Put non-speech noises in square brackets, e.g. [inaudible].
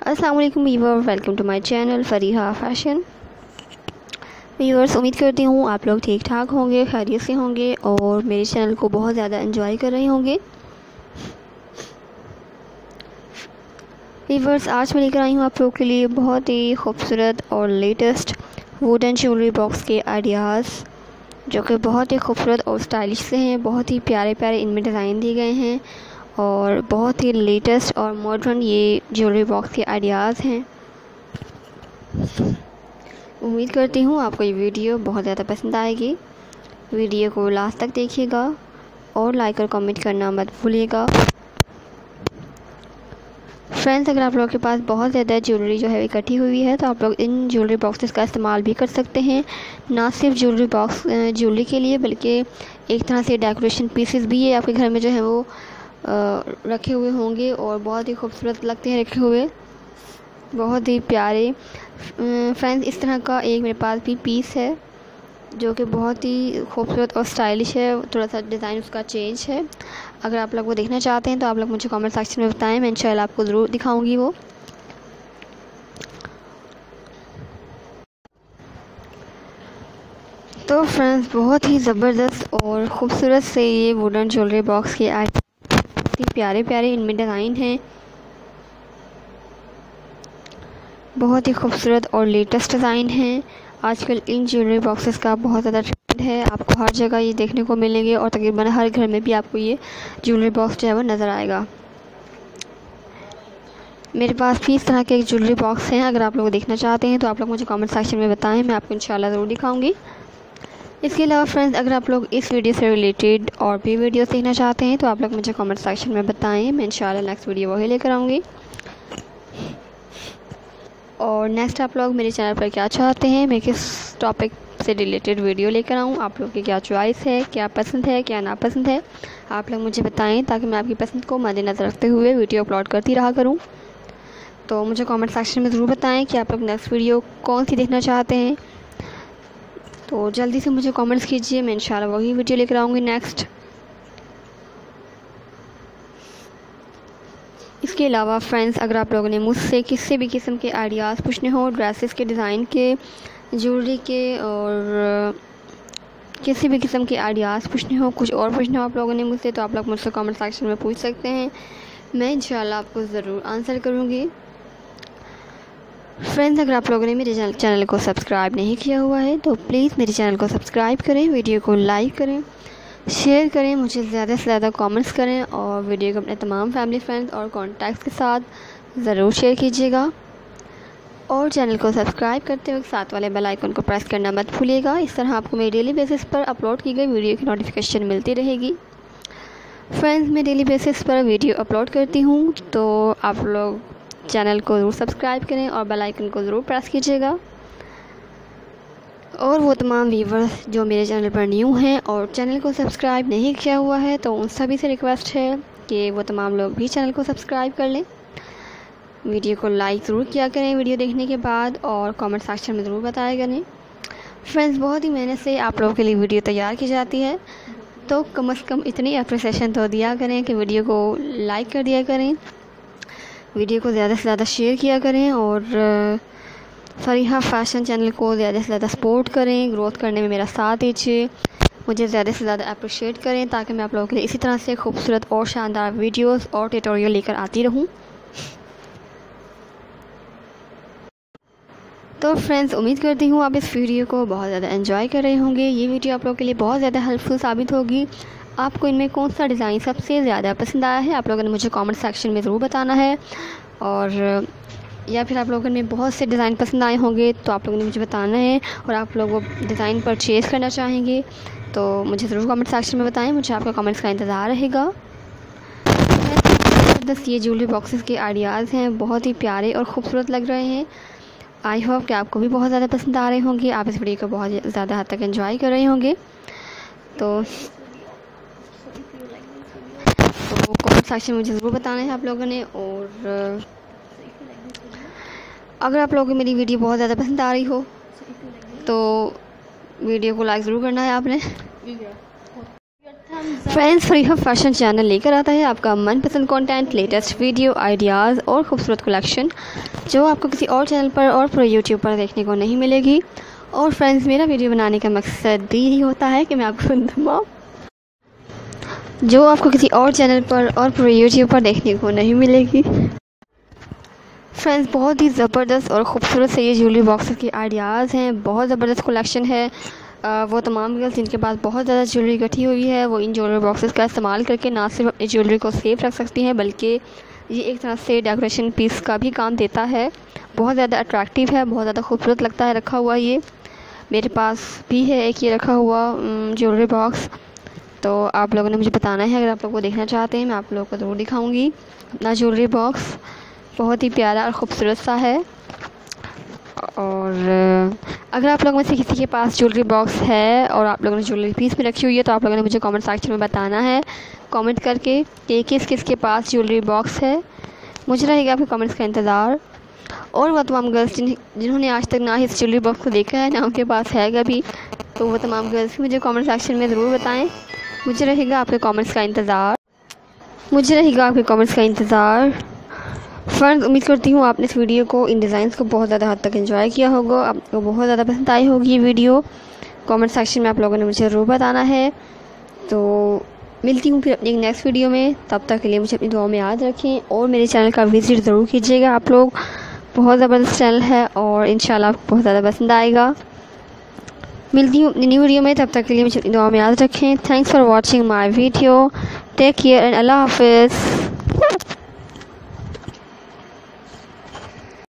वालेकुम viewer welcome to my channel Fariha fashion viewers उम्मीद करती हूँ आप लोग ठीक ठाक होंगे, खैरियत से होंगे, और मेरे चैनल को बहुत ज़्यादा इन्जॉय कर रहे होंगे। वीवर्स आज मैं लेकर आई हूँ आप लोग के लिए बहुत ही खूबसूरत और लेटेस्ट वुडन ज्वेलरी बॉक्स के आइडियाज़ जो कि बहुत ही खूबसूरत और स्टाइलिश से हैं, बहुत ही प्यारे प्यारे इनमें डिज़ाइन दिए गए हैं। और बहुत ही लेटेस्ट और मॉडर्न ये ज्वेलरी बॉक्स के आइडियाज़ हैं। उम्मीद करती हूँ आपको ये वीडियो बहुत ज़्यादा पसंद आएगी। वीडियो को लास्ट तक देखिएगा और लाइक और कमेंट करना मत भूलिएगा। फ्रेंड्स अगर आप लोगों के पास बहुत ज़्यादा ज्वेलरी जो है इकट्ठी हुई है तो आप लोग इन ज्वेलरी बॉक्सेस का इस्तेमाल भी कर सकते हैं। ना सिर्फ़ ज्वेलरी बॉक्स ज्वेलरी के लिए, बल्कि एक तरह से डेकोरेशन पीसेस भी है आपके घर में जो है वो रखे हुए होंगे और बहुत ही खूबसूरत लगते हैं रखे हुए। बहुत ही प्यारे। फ्रेंड्स इस तरह का एक मेरे पास भी पीस है, जो कि बहुत ही खूबसूरत और स्टाइलिश है। थोड़ा सा डिज़ाइन उसका चेंज है। अगर आप लोग वो देखना चाहते हैं तो आप लोग मुझे कमेंट सेक्शन में बताएँ। मैं इंशाल्लाह आपको ज़रूर दिखाऊँगी वो। तो फ्रेंड्स बहुत ही ज़बरदस्त और ख़ूबसूरत से ये वुडन ज्वेलरी बॉक्स के आज प्यारे प्यारे इनमें डिज़ाइन हैं। बहुत ही खूबसूरत और लेटेस्ट डिज़ाइन हैं। आजकल इन ज्वेलरी बॉक्सेस का बहुत ज़्यादा ट्रेंड है। आपको हर जगह ये देखने को मिलेंगे और तकरीबन हर घर में भी आपको ये ज्वेलरी बॉक्स जो है वो नज़र आएगा। मेरे पास भी इस तरह के एक ज्वेलरी बॉक्स हैं। अगर आप लोग देखना चाहते हैं तो आप लोग मुझे कमेंट सेक्शन में बताएँ। मैं आपको इंशाल्लाह ज़रूर दिखाऊँगी। इसके अलावा फ्रेंड्स अगर आप लोग इस वीडियो से रिलेटेड और भी वीडियो देखना चाहते हैं तो आप लोग मुझे कमेंट सेक्शन में बताएँ। मैं इंशाल्लाह नेक्स्ट वीडियो वही लेकर आऊँगी। और नेक्स्ट आप लोग मेरे चैनल पर क्या चाहते हैं, मैं किस टॉपिक से रिलेटेड वीडियो लेकर आऊँ, आप लोग की क्या चॉइस है, क्या पसंद है, क्या नापसंद है, आप लोग मुझे बताएँ ताकि मैं आपकी पसंद को मद्देनज़र रखते हुए वीडियो अपलोड करती रहा करूँ। तो मुझे कमेंट सेक्शन में ज़रूर बताएँ कि आप लोग नेक्स्ट वीडियो कौन सी देखना चाहते हैं। तो जल्दी से मुझे कमेंट्स कीजिए, मैं इंशाल्लाह वही वीडियो लेकर आऊँगी नेक्स्ट इसके अलावा फ्रेंड्स अगर आप लोगों ने मुझसे किसी भी किस्म के आइडियाज़ पूछने हो ड्रेसेस के डिज़ाइन के ज्वेलरी के और किसी भी किस्म के आइडियाज़ पूछने हो, कुछ और पूछने हो आप लोगों ने मुझसे तो आप लोग मुझसे कमेंट सेक्शन में पूछ सकते हैं। मैं इंशाल्लाह आपको ज़रूर आंसर करूँगी। फ्रेंड्स अगर आप लोगों ने मेरे चैनल को सब्सक्राइब नहीं किया हुआ है तो प्लीज़ मेरे चैनल को सब्सक्राइब करें वीडियो को लाइक करें शेयर करें, मुझे ज़्यादा से ज़्यादा कमेंट्स करें और वीडियो को अपने तमाम फैमिली फ्रेंड्स और कॉन्टैक्ट्स के साथ ज़रूर शेयर कीजिएगा। और चैनल को सब्सक्राइब करते वक्त साथ वाले बेल आइकन को प्रेस करना मत भूलिएगा। इस तरह आपको मेरी डेली बेसिस पर अपलोड की गई वीडियो की नोटिफिकेशन मिलती रहेगी। फ्रेंड्स मैं डेली बेसिस पर वीडियो अपलोड करती हूँ तो आप लोग चैनल को ज़रूर सब्सक्राइब करें और बेल आइकन को ज़रूर प्रेस कीजिएगा। और वो तमाम व्यूवर्स जो मेरे चैनल पर न्यू हैं और चैनल को सब्सक्राइब नहीं किया हुआ है तो उन सभी से रिक्वेस्ट है कि वो तमाम लोग भी चैनल को सब्सक्राइब कर लें। वीडियो को लाइक ज़रूर किया करें वीडियो देखने के बाद और कमेंट सेक्शन में ज़रूर बताया करें। फ्रेंड्स बहुत ही मेहनत से आप लोगों के लिए वीडियो तैयार की जाती है तो कम अज़ कम इतनी अप्रिसिएशन तो दिया करें कि वीडियो को लाइक कर दिया करें। वीडियो को ज़्यादा से ज़्यादा शेयर किया करें और फरीहा फ़ैशन चैनल को ज़्यादा से ज़्यादा सपोर्ट करें, ग्रोथ करने में मेरा साथ दीजिए, मुझे ज़्यादा से ज़्यादा अप्रिशिएट करें ताकि मैं आप लोगों के लिए इसी तरह से खूबसूरत और शानदार वीडियोस और ट्यूटोरियल लेकर आती रहूँ। तो फ्रेंड्स उम्मीद करती हूँ आप इस वीडियो को बहुत ज़्यादा एंजॉय कर रहे होंगे। ये वीडियो आप लोगों के लिए बहुत ज़्यादा हेल्पफुल साबित होगी। आपको इनमें कौन सा डिज़ाइन सबसे ज़्यादा पसंद आया है? आप लोगों ने मुझे कमेंट सेक्शन में ज़रूर बताना है। और, या फिर आप लोगों ने बहुत से डिज़ाइन पसंद आए होंगे तो आप लोगों ने मुझे बताना है और आप लोग वो डिज़ाइन परचेज़ करना चाहेंगे तो मुझे ज़रूर कमेंट सेक्शन में बताएँ। मुझे आपका कमेंट्स का इंतज़ार रहेगा। दस ये ज्वेलरी बॉक्सेस के आइडियाज़ हैं। बहुत ही प्यारे और ख़ूबसूरत लग रहे हैं। आई होप कि आपको भी बहुत ज़्यादा पसंद आ रहे होंगे। आप इस वीडियो को बहुत ज़्यादा हद तक एंजॉय कर रहे होंगे। तो तो कमेंट सेक्शन में ज़रूर बताना है आप लोगों ने और अगर आप लोगों को मेरी वीडियो बहुत ज़्यादा पसंद आ रही हो तो वीडियो को लाइक ज़रूर करना है आपने। Friends free of fashion channel लेकर आता है आपका मनपसंद कंटेंट लेटेस्ट वीडियो आइडियाज़ और खूबसूरत कलेक्शन जो आपको किसी और चैनल पर और पूरे यूट्यूब पर देखने को नहीं मिलेगी। और फ्रेंड्स मेरा वीडियो बनाने का मकसद भी यही होता है कि मैं आपको [laughs] तमाम जो आपको किसी और चैनल पर और पूरे यूट्यूब पर देखने को नहीं मिलेगी। फ्रेंड्स बहुत ही ज़बरदस्त और ख़ूबसूरत से ये ज्वेलरी बॉक्स के आइडियाज़ हैं। बहुत ज़बरदस्त कलेक्शन है। आ, वो तमाम गर्ल्स जिनके पास बहुत ज़्यादा ज्वेलरी इकट्ठी हुई है वो इन ज्वेलरी बॉक्सेस का इस्तेमाल करके ना सिर्फ़ अपनी ज्वेलरी को सेफ़ रख सकती हैं बल्कि ये एक तरह से डेकोरेशन पीस का भी काम देता है। बहुत ज़्यादा अट्रैक्टिव है बहुत ज़्यादा खूबसूरत लगता है रखा हुआ ये। मेरे पास भी है एक ये रखा हुआ ज्वेलरी बॉक्स तो आप लोगों ने मुझे बताना है, अगर आप लोग को देखना चाहते हैं, मैं आप लोगों को ज़रूर दिखाऊँगी। अपना ज्वेलरी बॉक्स बहुत ही प्यारा और ख़ूबसूरत सा है। और अगर आप लोगों में से किसी के पास ज्वेलरी बॉक्स है और आप लोगों ने ज्वेलरी पीस में रखी हुई है तो आप लोगों ने मुझे कमेंट सेक्शन में बताना है। कमेंट करके कि किस किस के पास ज्वेलरी बॉक्स है। मुझे रहेगा आपके कमेंट्स का इंतज़ार। और वह तमाम गर्ल्स जिन जिन्होंने आज तक ना ही इस ज्वेलरी बॉक्स को देखा है, ना उनके पास है कभी तो वो तमाम गर्ल्स मुझे कमेंट सेक्शन में ज़रूर बताएँ। मुझे रहेगा आपके कमेंट्स का इंतज़ार। मुझे रहेगा आपके कमेंट्स का इंतज़ार। फ्रेंड्स उम्मीद करती हूँ आपने इस वीडियो को, इन डिज़ाइंस को बहुत ज़्यादा हद तक एंजॉय किया होगा। आपको बहुत ज़्यादा पसंद आई होगी ये वीडियो कमेंट सेक्शन में आप लोगों ने मुझे ज़रूर बताना है। तो मिलती हूँ फिर अपनी नेक्स्ट वीडियो में। तब तक के लिए मुझे अपनी दुआ में याद रखें और मेरे चैनल का विज़िट ज़रूर कीजिएगा आप लोग। बहुत ज़बरदस्त चैनल है और इन आपको बहुत ज़्यादा पसंद आएगा। मिलती हूँ न्यू वीडियो में, तब तक के लिए मुझे दुआ में याद रखें। Thanks for watching my video take care and अल्लाह हाफिज़